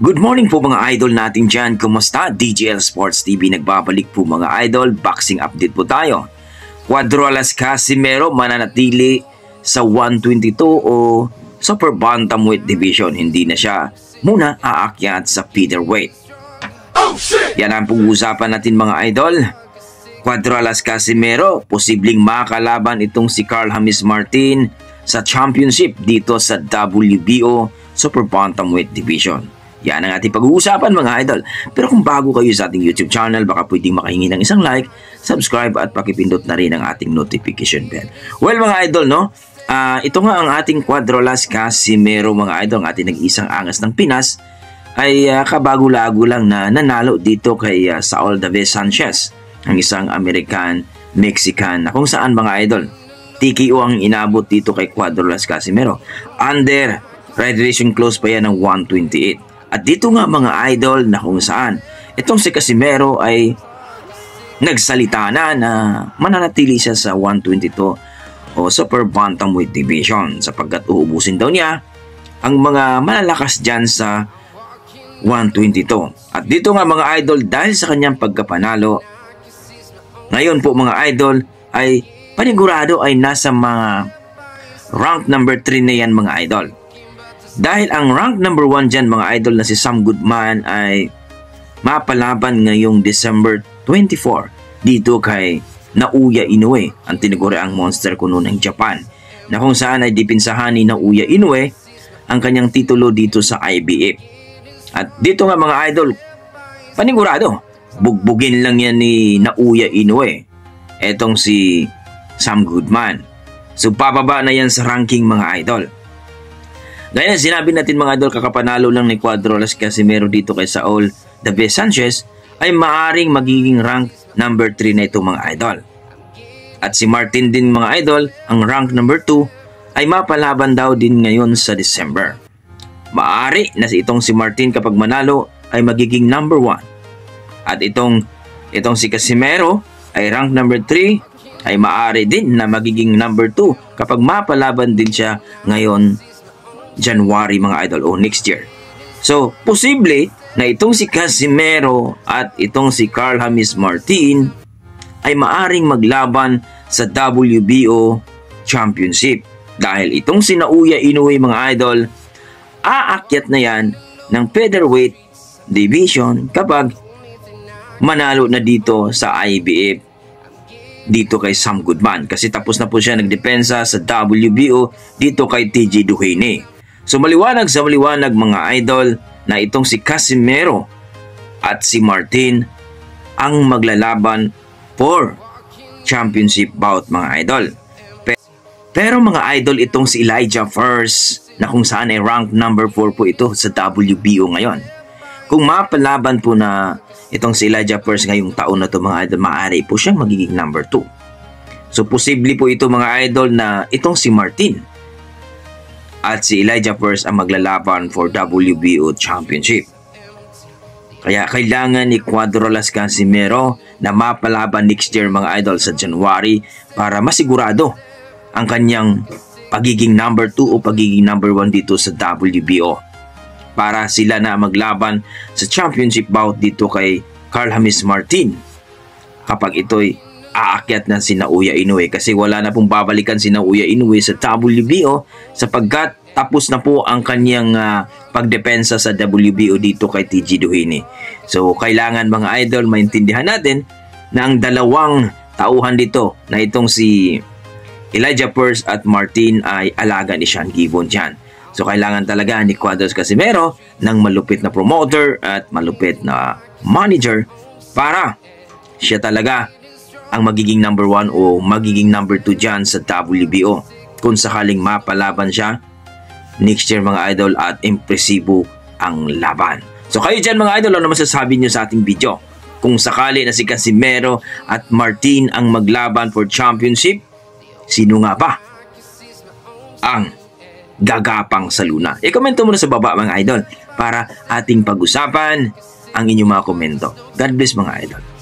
Good morning po mga idol natin dyan. Kumusta? DJL Sports TV nagbabalik po mga idol. Boxing update po tayo. Cuadrolas Casimero mananatili sa 122 o Super Bantamweight Division. Hindi na siya muna aakyat sa featherweight. Oh, shit! Yan ang pag-uusapan natin mga idol. Cuadrolas Casimero, posibleng makalaban itong si Carl Hamis Martin sa championship dito sa WBO Super Bantamweight Division. Yan ang ating pag-uusapan mga idol. Pero kung bago kayo sa ating YouTube channel, baka pwedeng makahingi ng isang like, subscribe at pakipindot na rin ang ating notification bell. Well mga idol, no? Uh, ito nga ang ating Quadrolas Casimero mga idol, ang ating nag-isang angas ng Pinas, ay uh, kabago-lago lang na nanalo dito kay uh, Saul David Sanchez, ang isang American Mexican na kung saan mga idol. TKO ang inabot dito kay Quadrolas Casimero. Under Federation close pa yan ng 128. At dito nga mga idol na kung saan itong si Casimero ay nagsalita na na mananatili siya sa 122 o Super Bantamweight Division sapagkat uubusin daw niya ang mga malalakas dyan sa 122. At dito nga mga idol dahil sa kanyang pagkapanalo ngayon po mga idol ay panigurado ay nasa mga rank number 3 na yan mga idol. Dahil ang rank number 1 dyan mga idol na si Sam Goodman ay mapalaban ngayong December 24 dito kay Nauya Inoue, ang tinaguri ang monster kuno ng Japan, na kung saan ay dipinsahan ni Nauya Inoue ang kanyang titulo dito sa IBF. At dito nga mga idol, panigurado, bugbugin lang yan ni Nauya Inoue. Etong si Sam Goodman. So pababa na yan sa ranking mga idol. Gaya na sinabi natin mga idol, kakapanalo lang ni Cuadrolas Casimero dito kay Saul David Sanchez ay maaring magiging rank number 3 na ito mga idol. At si Martin din mga idol, ang rank number 2 ay mapalaban daw din ngayon sa December. Maari na si itong si Martin kapag manalo ay magiging number 1. At itong itong si Casimero ay rank number 3 ay maari din na magiging number 2 kapag mapalaban din siya ngayon January mga idol o next year. So, posible na itong si Casimero at itong si Carl Hamis Martin ay maaring maglaban sa WBO Championship. Dahil itong si Nauya Inoue mga idol, aakyat na yan ng featherweight division kapag manalo na dito sa IBF dito kay Sam Goodman kasi tapos na po siya nagdepensa sa WBO dito kay TJ Duhene. So maliwanag sa maliwanag mga idol na itong si Casimero at si Martin ang maglalaban for championship bout mga idol. Pero mga idol itong si Elijah First na kung saan ay rank number 4 po ito sa WBO ngayon. Kung mapalaban po na itong si Elijah First ngayong taon na to mga idol, maaari po siyang magiging number 2. So posible po ito mga idol na itong si Martin at si Elijah First ang maglalaban for WBO Championship. Kaya kailangan ni Cuadrolas Casimero na mapalaban next year mga idol sa January para masigurado ang kanyang pagiging number 2 o pagiging number 1 dito sa WBO. Para sila na maglaban sa championship bout dito kay Carl Hamis Martin kapag ito'y aakyat na si Nauya Inoue kasi wala na pong babalikan si Nauya Inoue sa WBO sapagkat tapos na po ang kanyang uh, pagdepensa sa WBO dito kay TG Duhini. So kailangan mga idol maintindihan natin na ang dalawang tauhan dito na itong si Elijah Purse at Martin ay alaga ni Sean Gibbon dyan. So kailangan talaga ni Cuadros Casimero ng malupit na promoter at malupit na manager para siya talaga ang magiging number 1 o magiging number 2 dyan sa WBO. Kung sakaling mapalaban siya next year mga idol at impresibo ang laban. So kayo dyan mga idol, ano masasabi nyo sa ating video? Kung sakali na si Casimero at Martin ang maglaban for championship, sino nga ba ang gagapang sa Luna? I-komento mo na sa baba mga idol para ating pag-usapan ang inyong mga komento. God bless mga idol.